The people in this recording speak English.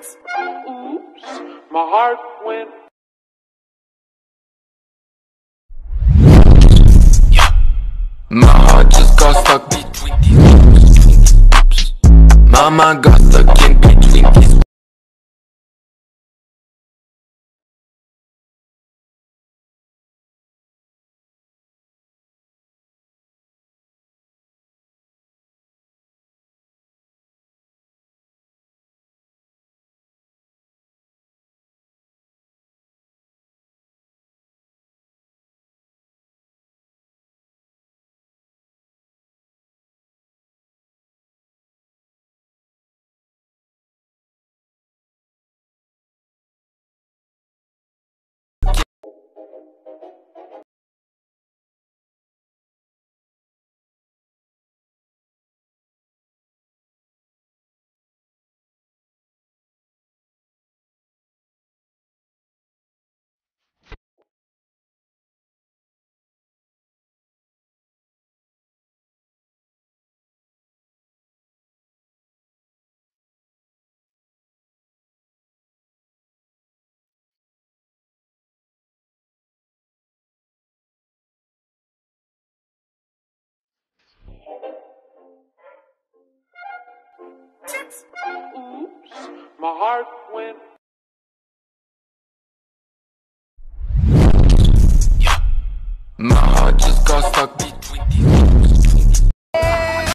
Oops, my heart went. My heart just got stuck between these Oops. My mind got stuck in Oops, my heart went. My heart just got stuck between these